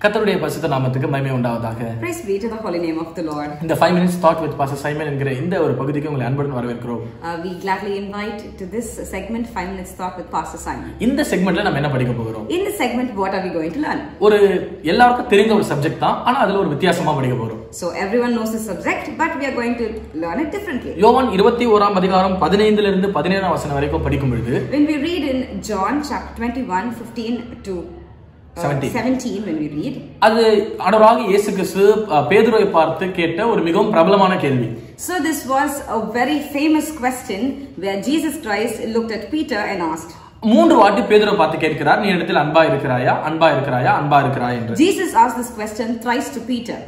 கர்த்தருடைய பரிசுத்த நாமத்துக்கு மகிமை உண்டாவதாக Praise be to the holy name of the Lord. இந்த five minutes thought with pastor Simon என்கிற இந்த ஒரு பகுதிக்கு உங்களை அன்புடன் வரவேற்கிறோம் Uh, we gladly invite to this segment, Five Minutes Thought with Pastor Simon. இந்த செக்மெண்ட்ல நம்ம என்ன படிக்க போகிறோம் In this segment, what are we going to learn? ஒரு எல்லாருக்கும் தெரிந்த ஒரு சப்ஜெக்ட் தான் ஆனா அதுல ஒரு வித்தியாசமா படிக்க போறோம் So, everyone knows the subject, but we are going to learn it differently. யோவான் இருபத்தி ஓராம் அதிகாரம் பதினைந்துல இருந்து பதினேழாம் வசனம் வரைக்கும் படிக்கும் பொழுது When we read in John chapter 21, 15 to அது ஆண்டவராக இயேசு கிறிஸ்து அஹ், பேதுருவை பார்த்து கேட்ட ஒரு மிகவும் பிரபலமான கேள்வி so this was a very famous question where Jesus Christ looked at Peter and asked, மூன்று வாட்டி பேதுருவை பார்த்து கேட்கிறார் நீ இடத்தில் அன்பா இருக்கிறாயா அன்பா இருக்கிறாயா அன்பா இருக்கிறாயா என்று Jesus asked this question thrice to Peter,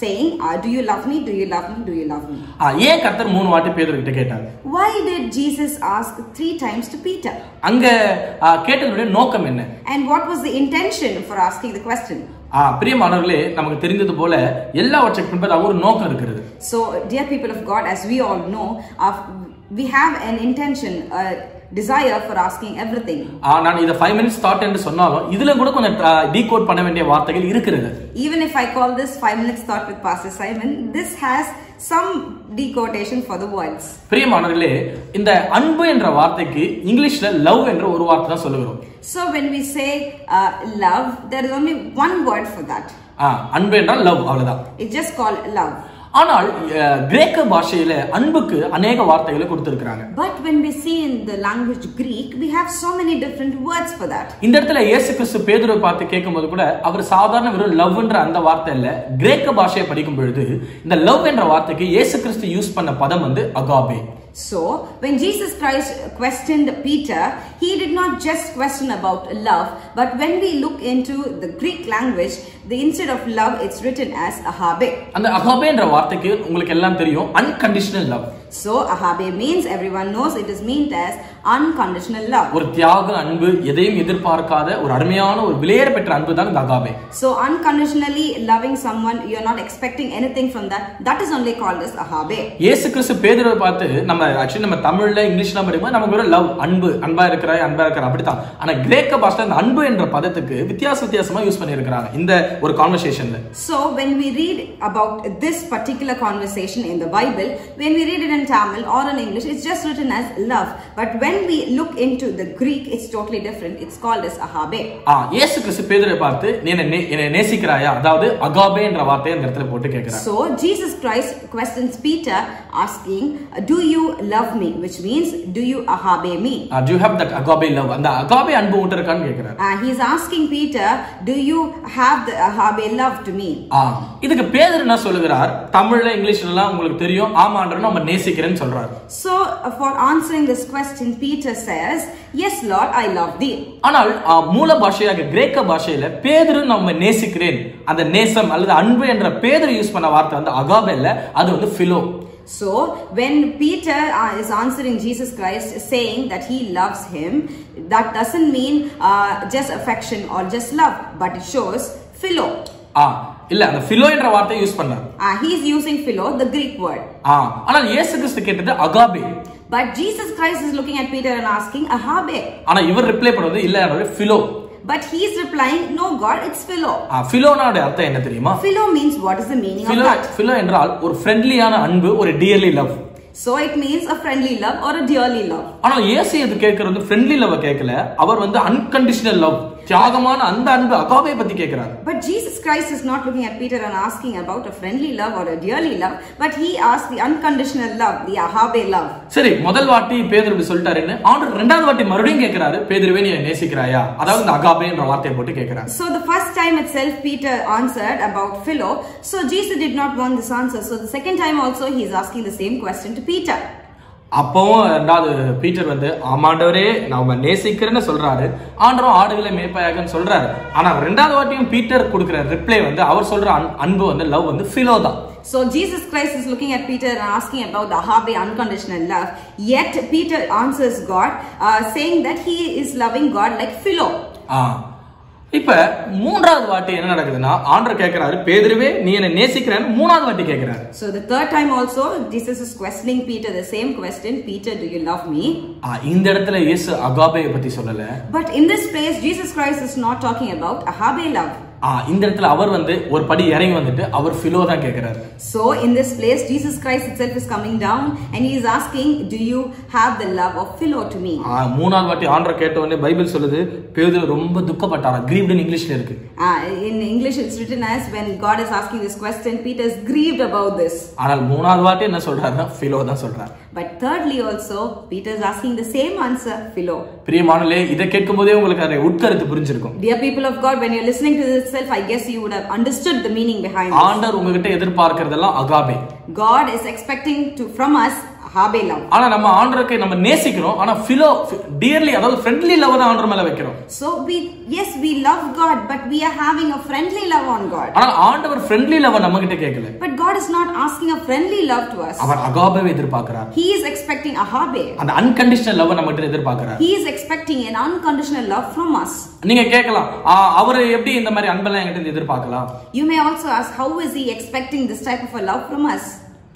saying, uh, Do you love me? Do you love me? Do you love me? ஆ, ஏன் கர்த்தர் மூணு வாட்டி பேதுரு கிட்ட கேட்டார் Why did Jesus ask three times to Peter? அங்க ஆ, கேட்டதனுடைய நோக்கம் என்ன And what was the intention for asking the question? ஆ, பிரியமானவர்களே நமக்கு தெரிந்தது போல எல்லாவற்றையும் பின்பதாக ஒரு நோக்கம் இருக்கிறது So, dear people of God, as we all know, uh, we have an intention, a desire for asking everything. ஆ, நான் இதை ஃபைவ் மினிட்ஸ் தாட் என்று சொன்னாலும் இதுல கூட கொஞ்சம் டீகோட் பண்ண வேண்டிய வார்த்தைகள் இருக்கிறது Even if I call this five minutes thought with Pastor Simon, this has some decodation for the words. பிரியமானவர்களே இந்த அன்பு என்ற வார்த்தைக்கு இங்கிலீஷ்ல லவ் என்ற ஒரு வார்த்தை தான் சொல்லுகிறோம் So, when we say uh, love, there is only one word for that. ஆ, அன்பு என்றால் லவ் அவ்வளவுதான் It's just called love. ஆனால் கிரேக்க பாஷையில அன்புக்கு அநேக வார்த்தைகளை கொடுத்திருக்கிறாங்க But when we see in the language Greek, we have so many different words for that. இந்த இடத்துல இயேசு கிறிஸ்து பேதுருவை பார்த்து கேட்கும்போது கூட அவர் சாதாரண வெறும் லவ்ன்ற அந்த வார்த்தை இல்ல கிரேக்க பாஷையை படிக்கும் பொழுது இந்த லவ் என்ற வார்த்தைக்கு இயேசு கிறிஸ்து யூஸ் பண்ண பதம் வந்து agape So, when Jesus Christ questioned Peter, he did not just question about love, but when we look into the Greek language, the instead of love, it's written as ahabe. அந்த Agape என்ற வார்த்தைக்கு உங்களுக்கு எல்லாம் தெரியும் unconditional love So, ahabe means everyone knows it is meant as unconditional love. ஒரு தியாக அன்பு எதையும் எதிர்பார்க்காத ஒரு அருமையான ஒரு விலையேற பெற்ற அன்பு தான் agape So, unconditionally loving someone, you're not expecting anything from that, that is only called as ahabe. இயேசு கிறிஸ்து பேதுருவை பார்த்து நம்ம ஆக்சுவலி நம்ம தமிழ்ல இங்கிலீஷ்ல படிக்கும்போது நமக்கு ஒரு லவ் அன்பு அன்பா இருக்கிறாய் அன்பா இருக்கிற அப்படித்தான் ஆனா கிரேக்க பாஷைல அந்த அன்பு என்ற பதத்துக்கு வித்தியாச வித்தியாசமா யூஸ் பண்ணியிருக்கிறாங்க இந்த ஒரு கான்வர்சேஷன்ல So, when we read about this particular conversation in the Bible, when we read it in Tamil or in English, it's just written as love. But when we look into the Greek, it's totally different. It's called as ahabe. ஆ இயேசு கிறிஸ்து பேதுரை பார்த்து நீ என்னை நே- என்னை நேசிக்கிறாயா அதாவது Agape என்ற வார்த்தையை அந்த இடத்துல போட்டு கேட்கிறார் So, Jesus Christ questions Peter asking, Do you love me? Which means, Do you ahabe me? Do have that agape love அந்த அகாபே அன்பு உன்கிட்ட இருக்கான்னு கேட்கிறார் Uh, he's asking Peter, Do you have the ahabe love to me? ஆ இதுக்கு பேதர் என்ன சொல்லுகிறார் தமிழ்ல இங்கிலீஷ்ல எல்லாம் உங்களுக்கு தெரியும் ஆமான்றன்னு நம்ம நேசிக்கிறேன்னு சொல்றாரு So, uh, for answering this question, Peter says, Yes, Lord, I love thee. ஆனால் மூல பாஷையாக கிரேக்க பாஷையில பேதுரு நம்ம நேசிக்கிறேன் அந்த நேசம் அல்லது அன்பு என்ற பேதுரு யூஸ் பண்ண வார்த்தை வந்து அகாபே இல்ல அது வந்து philo So, when Peter uh, is answering Jesus Christ saying that he loves him, that doesn't mean uh, just affection or just love, but it shows philo. ஆ இல்ல அந்த பிலோ என்ற வார்த்தையை யூஸ் பண்ணார் Uh, he's using philo, the Greek word. ஆ ஆனால் இயேசு கிறிஸ்து கேட்டது agape But Jesus Christ is looking at Peter and asking, Ahabe. ஆனா இவர் ரிப்ளை பண்ணது இல்ல philo But he's replying, No, God, it's philo. பிலோனாவுடைய அர்த்தம் என்ன தெரியுமா Philo means what is the meaning of philo that? Philo என்றால் ஒரு ஃப்ரெண்ட்லியான அன்பு ஒரு dearly love So, it means a friendly love or a dearly love. ஆனா இயேசு இது கேட்கறது ஃப்ரெண்ட்லி லவ் கேட்கல அவர் வந்து unconditional love தியாகமான அந்த அன்பு அகாபே பத்தி கேட்கிறார் But Jesus Christ is not looking at Peter and asking about a friendly love or a dearly love, but he asked the unconditional love, the ahabe love. சரி முதல் வாட்டி பேதர் இப்படி சொல்லிட்டாருன்னு ஆண்டர் ரெண்டாவது வாட்டி மறுபடியும் கேட்கிறாரு பேதுருவே நீ என்னை நேசிக்கிறாயா அதாவது இந்த அகாபேன்ற வார்த்தையை போட்டு கேட்கிறாரு So the first time itself, Peter answered about Philo. So Jesus did not want this answer. So the second time also, he is asking the same question to Peter. அப்பவும் ரெண்டாவது பீட்டர் வந்து ஆமாண்டவரே நாம நேசிக்கிறேன்னு சொல்றாரு ஆண்டரும் ஆடுகளை மேய்ப்பாயாகன்னு சொல்றாரு ஆனா ரெண்டாவது வாட்டியும் பீட்டர் கொடுக்கிற ரிப்ளை வந்து அவர் சொல்ற அன்- அன்பு வந்து லவ் வந்து பிலோ தான் So Jesus Christ is looking at Peter and asking about the Ahabe unconditional love. Yet Peter answers God, uh, saying that he is loving God like Philo. ஆ இப்ப மூன்றாவது வாட்டி என்ன நடக்குதுன்னா ஆண்டர் கேட்கிறாரு பேதுருவே நீ என்ன நேசிக்கிறேன்னு மூணாவது வாட்டி கேட்கிறாரு So the third time also, Jesus is questioning Peter the same question, Peter, do you love me? ஆ, இந்த இடத்துல இயேசு அகாபேயை பத்தி சொல்லல But in this place, Jesus Christ is not talking about Ahabe love. இந்த இடத்துல அவர் வந்து ஒரு படி இறங்கி வந்துட்டு அவர் பிலோ தான் கேட்கிறாரு So, in this place, Jesus Christ itself is coming down and he is asking, Do you have the love of Philo to me? ஆ, மூணாவது வாட்டி ஆண்டரை கேட்ட உடனே பைபிள் சொல்லுது பேதுரு ரொம்ப துக்கப்பட்டாரா கிரீவ்டுன்னு இங்கிலீஷ்ல இருக்கு Uh, in English, it's written as when God is asking this question, Peter is grieved about this. ஆனால் மூணாவது வாட்டி என்ன சொல்றாருன்னா பிலோ தான் சொல்றாரு But thirdly, also, Peter is asking the same answer, Philo. பிரியமானலே இதை கேட்கும் போதே உங்களுக்கு அதை உட்கருத்து புரிஞ்சிருக்கும் Dear people of God, when you're listening to this itself, I guess you would have understood the meaning behind it. ஆண்டவர் உங்ககிட்ட எதிர்பார்க்கறதெல்லாம் agape God is expecting to from us ஆனா நம்ம ஆண்டருக்கு நம்ம நேசிக்கிறோம் ஆனா பிலோ டியர்லி அதாவது ஃப்ரெண்ட்லி லவ் தான் ஆண்டர் மேல வைக்கிறோம் So we yes we love God, but we are having a friendly love on God. ஆனால் ஆண்டவர் ஃப்ரெண்ட்லி லவ் நம்ம கிட்ட கேட்கல But God is not asking a friendly love to us. அவர் அகாபவே எதிர்பார்க்கிறார் He is expecting Ahabe. அந்த unconditional love நம்ம கிட்ட எதிர்பார்க்கிறார் He is expecting an unconditional love from us. நீங்க கேட்கலாம் அவரு எப்படி இந்த மாதிரி அன்பெல்லாம் என்கிட்ட இருந்து எதிர்பார்க்கலாம் You may also ask, how is he expecting this type of a love from us?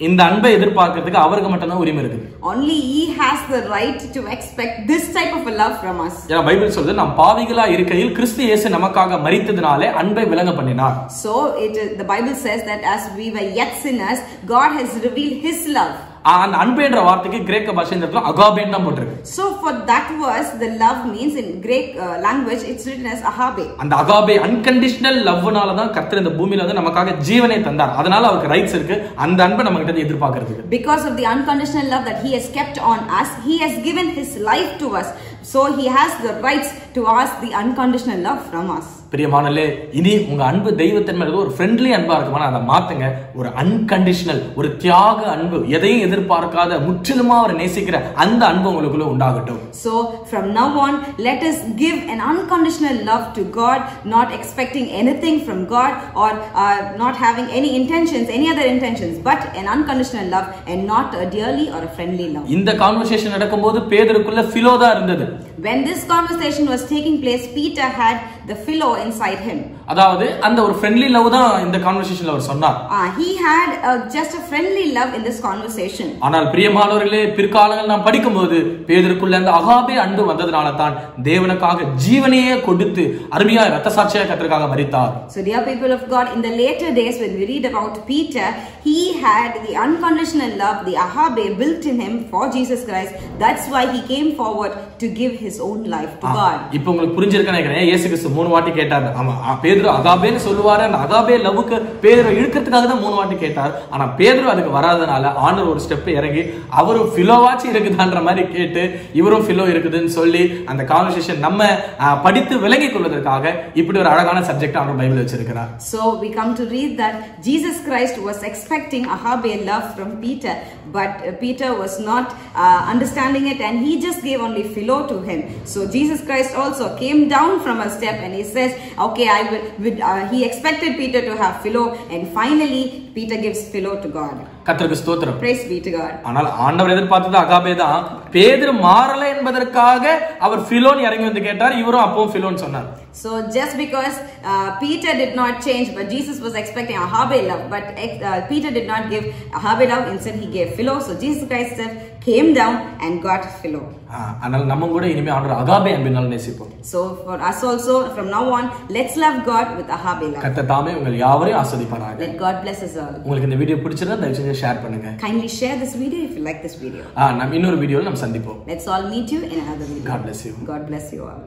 இந்த அன்பை எதிர்பார்க்கறதுக்கு அவருக்கு மட்டும்தான் உரிமை இருக்குது Only he has the right to expect this type of a love from us. ஏன்னா பைபிள் சொல்லுது நாம் பாவிகளா இருக்கையில் கிறிஸ்து இயேசு நமக்காக மரித்ததினாலே அன்பை விளங்க பண்ணினார் So it the Bible says that as we were yet sinners, God has revealed his love. அந்த அன்பு என்ற வார்த்தைக்கு கிரேக்க பாஷை இந்த இடத்துல அகாபேன் தான் போட்டிருக்கு for that verse, the love means in Greek uh, language, it's written as Ahabe. அந்த அகாபே அன்கண்டிஷனல் லவ்னால தான் கர்த்தர் இந்த பூமியில வந்து நமக்காக ஜீவனை தந்தார் அதனால அவருக்கு ரைட்ஸ் இருக்கு அந்த அன்பை நம்ம கிட்ட எதிர்பார்க்கறதுக்கு Because of the unconditional love that he has kept on us, he has given his life to us. So he has the rights to ask the unconditional love from us. பிரியமானலே இனி உங்க அன்பு தெய்வத்தின் மேல ஒரு ஃப்ரெண்ட்லி அன்பா இருக்குமா அதை மாத்துங்க ஒரு அன்கண்டிஷனல் ஒரு தியாக அன்பு எதையும் எதிர்பார்க்காத முற்றிலுமா அவரை நேசிக்கிற அந்த அன்பு உங்களுக்குள்ள உண்டாகட்டும் now on, let us give an unconditional love to God, not expecting anything from God or uh, not having any intentions, any other intentions, but an unconditional love and not a dearly or a friendly love. இந்த conversation நடக்கும்போது பேதருக்குள்ள below தான் இருந்தது When this conversation was taking place, Peter had the philo inside him. அதாவது அந்த ஒரு friendly love தான் இந்த கான்வர்சேஷன்ல அவர் சொன்னார் Uh, he had uh, just a friendly love in this conversation. ஆனால் பிரியமானவர்களே பிற்காலங்கள் நாம் படிக்கும்போது பேதருக்குள்ள அந்த அகாபே அன்பு வந்ததுனால தான் தேவனுக்காக ஜீவனையே கொடுத்து அருமையா ரத்த சாட்சியா கத்திற்காக மரித்தார் So, dear people of God, in the later days when we read about Peter, he had the unconditional love, the ahabe built in him for Jesus Christ. That's why he came forward to give his own life to God. இப்போ உங்களுக்கு புரிஞ்சிருக்கேன்னு நினைக்கிறேன் இயேசு கிறிஸ்து மூணு வாட்டி கேட்டார் ஆமா ஆ, பேதுரு அகாபேன்னு சொல்லுவாரு அந்த அகாபே லவ்வுக்கு பேதரை இழுக்கிறதுக்காக தான் மூணு வாட்டி கேட்டார் ஆனா பேதுரு அதுக்கு வராதனால ஆண்டவர் ஒரு ஸ்டெப் இறங்கி அவரும் பிலோவாச்சு இருக்குதான்ற மாதிரி கேட்டு இவரும் ஃபிலோ இருக்குதுன்னு சொல்லி அந்த கான்வர்சேஷன் நம்ம படித்து விளங்கிக் கொள்வதற்காக இப்படி ஒரு அழகான சப்ஜெக்ட் ஆண்டவர் பைபிள் வச்சிருக்கிறார் so we come to read that Jesus Christ was expecting agape love from Peter but uh, Peter was not uh, understanding it and he just gave only philo to him. So, Jesus Christ also came down from a step and he says, Okay, I will. With, uh, he expected Peter to have philo, and finally, Peter gives philo to God. கர்த்தருக்கு ஸ்தோத்திரம் Praise be to God. ஆனால் ஆண்டவர் எதிர்பார்த்தது Agape தான் பேதுரு மாறல என்பதற்காக அவர் blown இறங்கி வந்து கேட்டார் இவரும் அப்பவும் பிலோன்னு சொன்னார் So just because uh, Peter did not change, but Jesus was expecting Ahabe love, but uh, Peter did not give Ahabe love, instead he gave Philo. So Jesus Christ said, came down and got Philo. ஆ, அதனால நம்ம கூட இனிமே ஆண்டவர் Agape அன்பினால் நேசிப்போம் So for us also, from now on, let's love God with Ahabe love. கத்த தாமே உங்கள் யாவரையும் ஆஸ்வதிப்பாராக Let God bless us all. உங்களுக்கு இந்த வீடியோ பிடிச்சிருந்தா தயவு செஞ்சு ஷேர் பண்ணுங்க Kindly share this video if you like this video. ஆ, நம்ம இன்னொரு வீடியோவில் நம்ம சந்திப்போம் Let's all meet you in another video. God bless you. God bless you all.